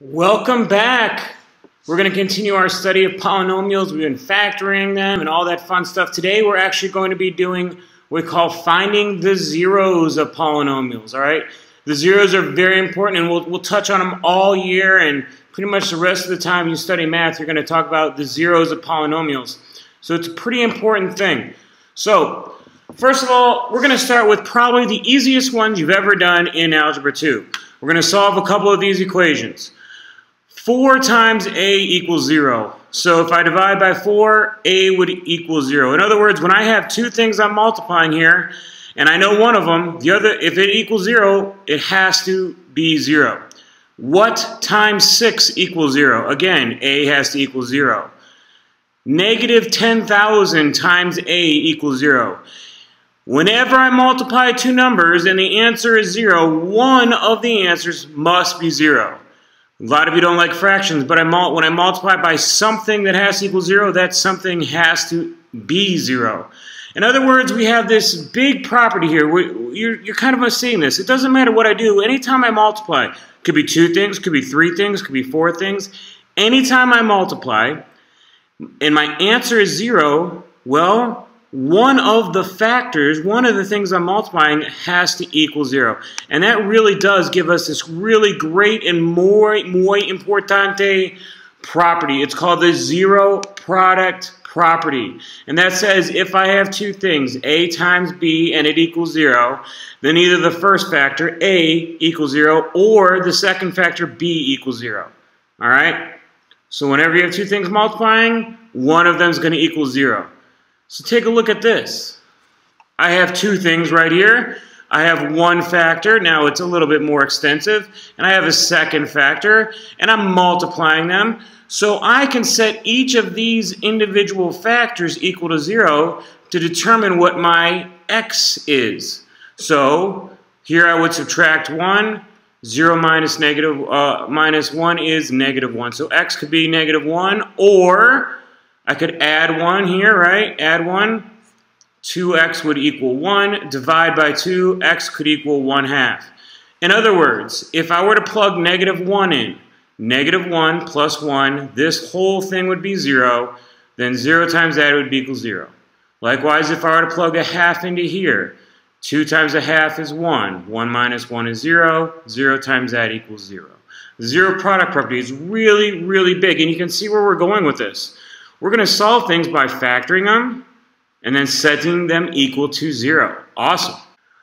Welcome back. We're going to continue our study of polynomials. We've been factoring them and all that fun stuff. Today we're actually going to be doing what we call finding the zeros of polynomials, all right? The zeros are very important and we'll, we'll touch on them all year and pretty much the rest of the time you study math, you're going to talk about the zeros of polynomials. So it's a pretty important thing. So, first of all, we're going to start with probably the easiest ones you've ever done in Algebra 2. We're going to solve a couple of these equations. 4 times a equals 0. So if I divide by 4, a would equal 0. In other words, when I have two things I'm multiplying here, and I know one of them, the other, if it equals 0, it has to be 0. What times 6 equals 0? Again, a has to equal 0. Negative 10,000 times a equals 0. Whenever I multiply two numbers and the answer is 0, one of the answers must be 0. A lot of you don't like fractions, but I when I multiply by something that has to equal zero, that something has to be zero. In other words, we have this big property here. You're, you're kind of seeing this. It doesn't matter what I do. Anytime I multiply, could be two things, could be three things, could be four things. Anytime I multiply, and my answer is zero, well, one of the factors, one of the things I'm multiplying has to equal zero. And that really does give us this really great and more, muy importante property. It's called the zero product property. And that says if I have two things, A times B, and it equals zero, then either the first factor, A, equals zero, or the second factor, B, equals zero. All right? So whenever you have two things multiplying, one of them is going to equal zero. So take a look at this. I have two things right here. I have one factor, now it's a little bit more extensive, and I have a second factor, and I'm multiplying them. So I can set each of these individual factors equal to zero to determine what my x is. So here I would subtract 1, 0 minus negative, uh, minus 1 is negative 1. So x could be negative 1, or I could add 1 here, right? Add 1. 2x would equal 1. Divide by 2, x could equal 1 half. In other words, if I were to plug negative 1 in, negative 1 plus 1, this whole thing would be 0. Then 0 times that would be equal 0. Likewise, if I were to plug a half into here, 2 times a half is 1. 1 minus 1 is 0. 0 times that equals 0. zero product property is really, really big, and you can see where we're going with this. We're going to solve things by factoring them and then setting them equal to zero. Awesome.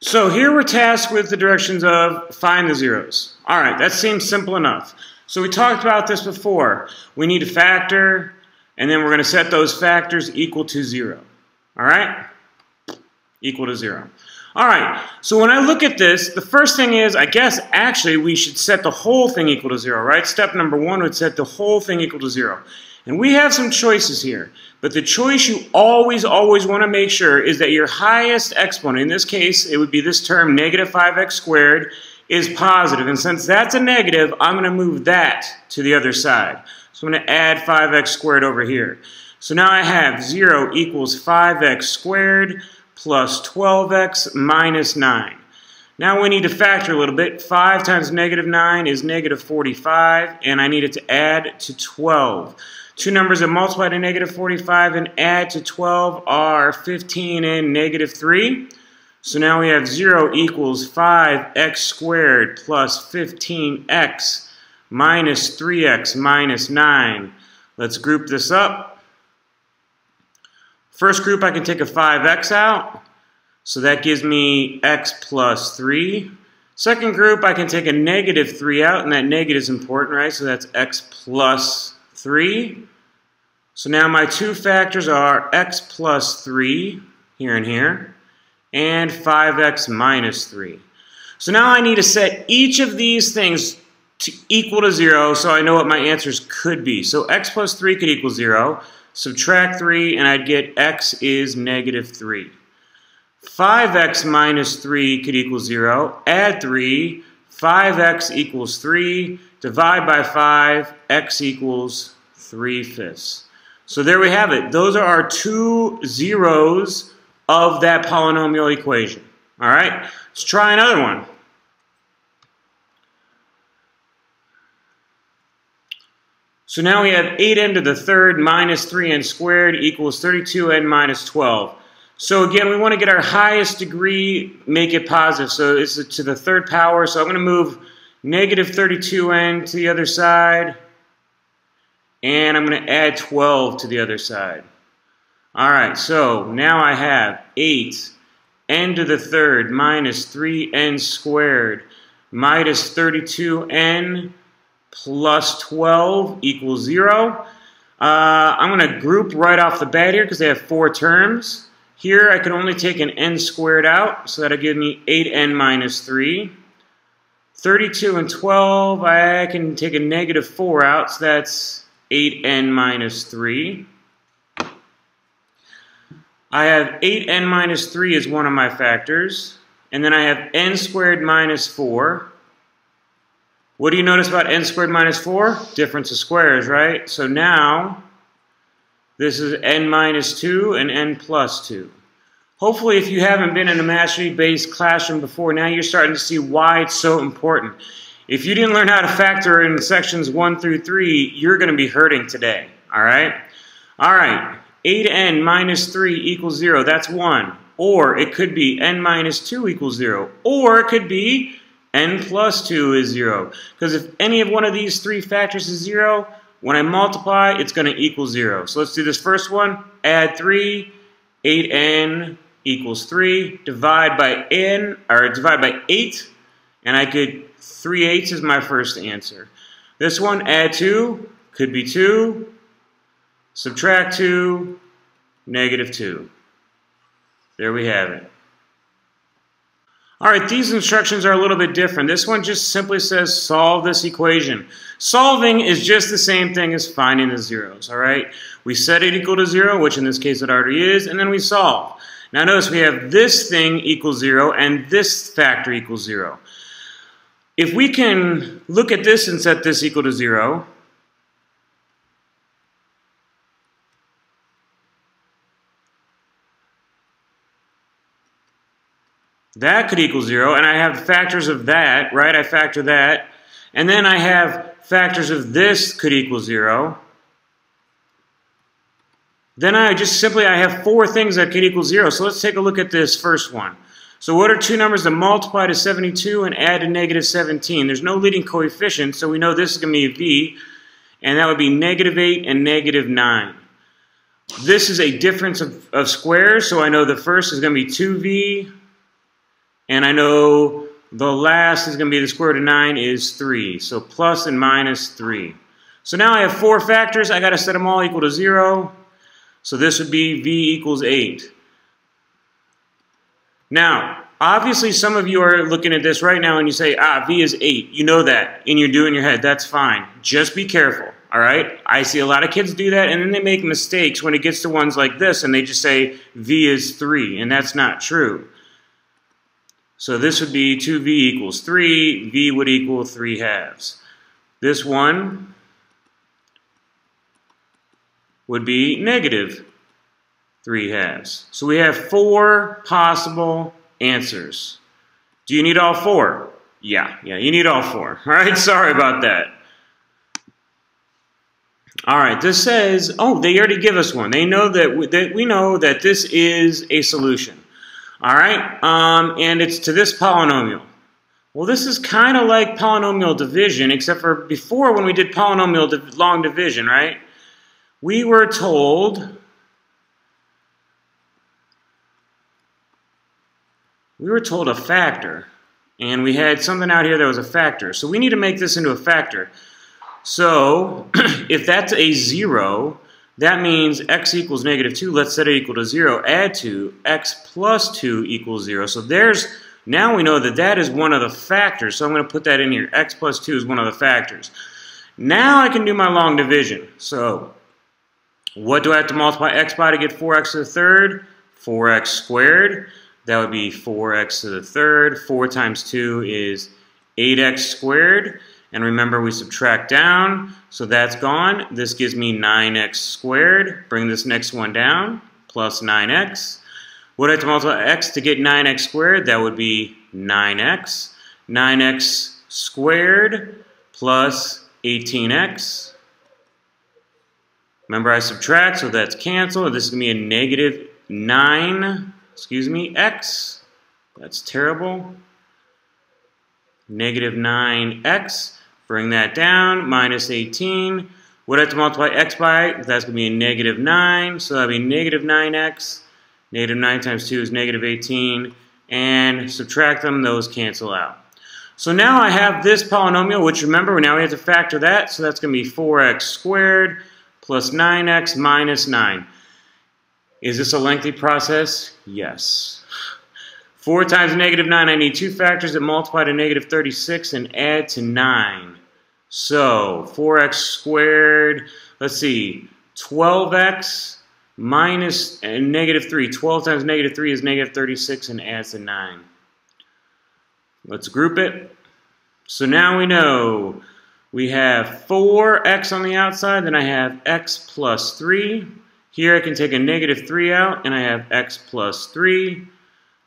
So here we're tasked with the directions of find the zeros. All right, that seems simple enough. So we talked about this before. We need a factor, and then we're going to set those factors equal to zero. All right? Equal to zero. All right, so when I look at this, the first thing is, I guess actually we should set the whole thing equal to zero, right? Step number one would set the whole thing equal to zero. And we have some choices here. But the choice you always, always want to make sure is that your highest exponent, in this case, it would be this term, negative 5x squared, is positive. And since that's a negative, I'm going to move that to the other side. So I'm going to add 5x squared over here. So now I have 0 equals 5x squared plus 12x minus 9. Now we need to factor a little bit. 5 times negative 9 is negative 45, and I need it to add to 12. Two numbers that multiply to negative 45 and add to 12 are 15 and negative 3. So now we have 0 equals 5x squared plus 15x minus 3x minus 9. Let's group this up. First group, I can take a 5x out. So that gives me x plus 3. Second group, I can take a negative 3 out, and that negative is important, right? So that's x plus 3. So now my two factors are x plus 3 here and here, and 5x minus 3. So now I need to set each of these things to equal to 0 so I know what my answers could be. So x plus 3 could equal 0. Subtract 3 and I'd get x is negative 3. 5x minus 3 could equal 0. Add 3. 5x equals 3. Divide by 5. x equals 3 fifths. So there we have it. Those are our two zeros of that polynomial equation. All right, let's try another one. So now we have 8n to the third minus 3n squared equals 32n minus 12. So again, we want to get our highest degree, make it positive. So it's to the third power. So I'm going to move negative 32n to the other side. And I'm going to add 12 to the other side. All right, so now I have 8 n to the third minus 3n squared minus 32n plus 12 equals 0. Uh, I'm going to group right off the bat here because they have four terms. Here I can only take an n squared out, so that'll give me 8n minus 3. 32 and 12, I can take a negative 4 out, so that's 8n minus 3. I have 8n minus 3 as one of my factors. And then I have n squared minus 4. What do you notice about n squared minus 4? Difference of squares, right? So now, this is n minus 2 and n plus 2. Hopefully, if you haven't been in a mastery-based classroom before, now you're starting to see why it's so important. If you didn't learn how to factor in sections 1 through 3, you're going to be hurting today, all right? All right, 8n minus 3 equals 0. That's 1. Or it could be n minus 2 equals 0. Or it could be n plus 2 is 0. Because if any of one of these three factors is 0, when I multiply, it's going to equal 0. So let's do this first one. Add 3, 8n equals 3. Divide by n, or divide by 8, and I could, 3 eighths is my first answer. This one, add 2, could be 2, Subtract 2, negative 2. There we have it. All right, these instructions are a little bit different. This one just simply says solve this equation. Solving is just the same thing as finding the zeros, all right? We set it equal to 0, which in this case it already is, and then we solve. Now notice we have this thing equals 0 and this factor equals 0. If we can look at this and set this equal to 0, That could equal 0, and I have factors of that, right? I factor that. And then I have factors of this could equal 0. Then I just simply, I have four things that can equal 0. So let's take a look at this first one. So what are two numbers that multiply to 72 and add to negative 17? There's no leading coefficient, so we know this is going to be v, and that would be negative 8 and negative 9. This is a difference of, of squares, so I know the first is going to be 2v and I know the last is going to be the square root of 9 is 3. So plus and minus 3. So now I have four factors. i got to set them all equal to 0. So this would be v equals 8. Now, obviously some of you are looking at this right now and you say, ah, v is 8. You know that, and you're doing your head. That's fine. Just be careful, all right? I see a lot of kids do that, and then they make mistakes when it gets to ones like this, and they just say v is 3, and that's not true. So this would be 2v equals 3. v would equal 3 halves. This one would be negative 3 halves. So we have four possible answers. Do you need all four? Yeah, yeah, you need all four. All right, sorry about that. All right, this says, oh, they already give us one. They know that we, that we know that this is a solution. All right, um, and it's to this polynomial. Well, this is kind of like polynomial division, except for before when we did polynomial long division, right? We were told we were told a factor, and we had something out here that was a factor. So we need to make this into a factor. So if that's a zero, that means x equals negative 2. Let's set it equal to 0. Add 2. x plus 2 equals 0. So there's, now we know that that is one of the factors. So I'm going to put that in here. x plus 2 is one of the factors. Now I can do my long division. So what do I have to multiply x by to get 4x to the third? 4x squared. That would be 4x to the third. 4 times 2 is 8x squared. And remember, we subtract down, so that's gone. This gives me 9x squared. Bring this next one down, plus 9x. What do I have to multiply x to get 9x squared? That would be 9x. 9x squared plus 18x. Remember I subtract, so that's canceled. This is going to be a negative 9, excuse me, x. That's terrible. Negative 9x. Bring that down, minus 18. What I have to multiply x by? That's going to be a negative 9, so that'll be negative 9x. Negative 9 times 2 is negative 18. And subtract them, those cancel out. So now I have this polynomial, which remember, now we have to factor that, so that's going to be 4x squared plus 9x minus 9. Is this a lengthy process? Yes. 4 times negative 9, I need two factors that multiply to negative 36 and add to 9. So 4x squared, let's see, 12x minus and negative 3. 12 times negative 3 is negative 36 and adds to 9. Let's group it. So now we know we have 4x on the outside, then I have x plus 3. Here I can take a negative 3 out, and I have x plus 3.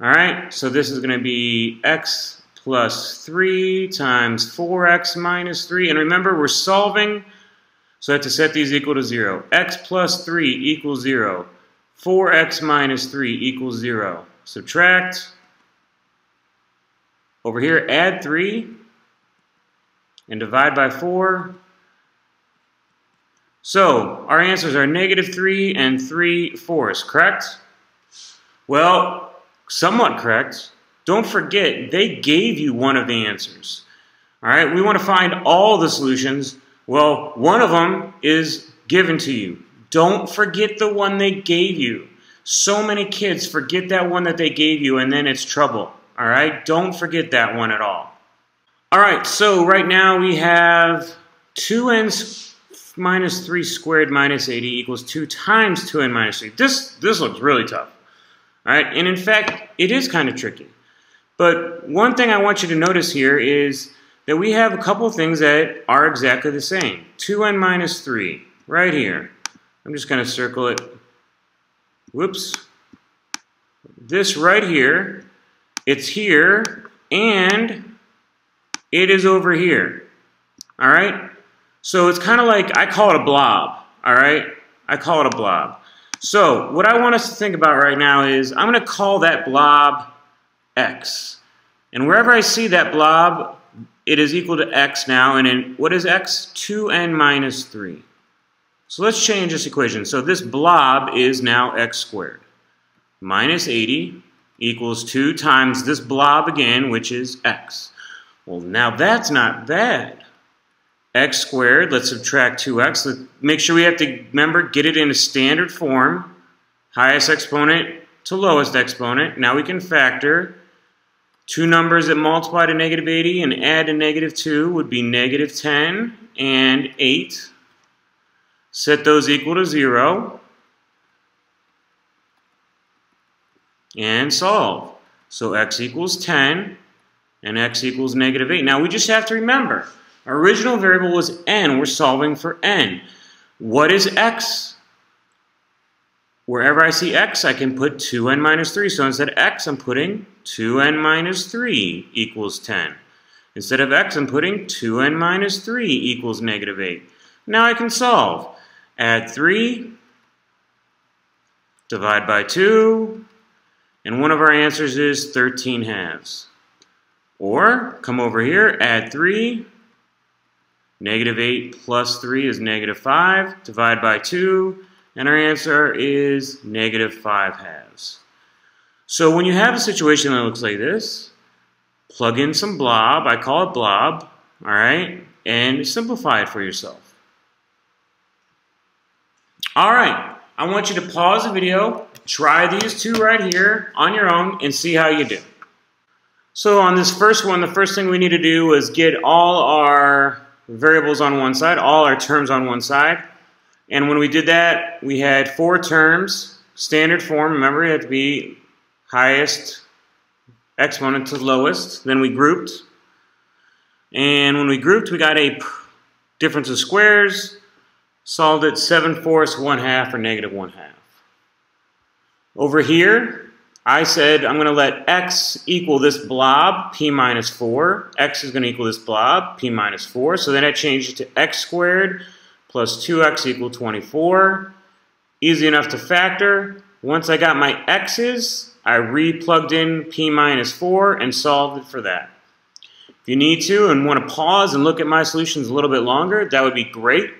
All right, so this is going to be x plus 3 times 4x minus 3. And remember, we're solving, so I have to set these equal to 0. x plus 3 equals 0. 4x minus 3 equals 0. Subtract. Over here, add 3 and divide by 4. So, our answers are negative 3 and 3 fourths, correct? Well, somewhat correct. Don't forget, they gave you one of the answers. All right, we want to find all the solutions. Well, one of them is given to you. Don't forget the one they gave you. So many kids forget that one that they gave you, and then it's trouble. All right, don't forget that one at all. All right, so right now we have 2n minus 3 squared minus 80 equals 2 times 2n minus 3. This, this looks really tough. All right, and in fact, it is kind of tricky. But one thing I want you to notice here is that we have a couple things that are exactly the same. 2n minus 3, right here. I'm just going to circle it. Whoops. This right here, it's here, and it is over here. All right? So it's kind of like, I call it a blob. All right? I call it a blob. So what I want us to think about right now is I'm going to call that blob x. And wherever I see that blob, it is equal to x now. And in, what is x? 2n minus 3. So let's change this equation. So this blob is now x squared. Minus 80 equals 2 times this blob again, which is x. Well, now that's not bad. x squared, let's subtract 2x. Let's make sure we have to, remember, get it in a standard form. Highest exponent to lowest exponent. Now we can factor. Two numbers that multiply to negative 80 and add to negative 2 would be negative 10 and 8. Set those equal to 0. And solve. So x equals 10 and x equals negative 8. Now we just have to remember, our original variable was n. We're solving for n. What is x? Wherever I see x, I can put 2n minus 3. So instead of x, I'm putting 2n minus 3 equals 10. Instead of x, I'm putting 2n minus 3 equals negative 8. Now I can solve. Add 3, divide by 2, and one of our answers is 13 halves. Or come over here, add 3. Negative 8 plus 3 is negative 5. Divide by 2. And our answer is negative 5 halves. So when you have a situation that looks like this, plug in some blob. I call it blob. All right. And simplify it for yourself. All right. I want you to pause the video, try these two right here on your own, and see how you do. So on this first one, the first thing we need to do is get all our variables on one side, all our terms on one side. And when we did that, we had four terms, standard form. Remember, it had to be highest exponent to lowest. Then we grouped. And when we grouped, we got a difference of squares, solved it 7 fourths, 1 half, or negative 1 half. Over here, I said I'm going to let x equal this blob, p minus 4. x is going to equal this blob, p minus 4. So then I changed it to x squared plus 2x equal 24. Easy enough to factor. Once I got my x's, I re-plugged in p minus 4 and solved it for that. If you need to and want to pause and look at my solutions a little bit longer, that would be great.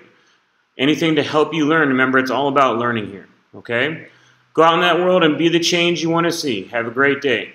Anything to help you learn. Remember, it's all about learning here, okay? Go out in that world and be the change you want to see. Have a great day.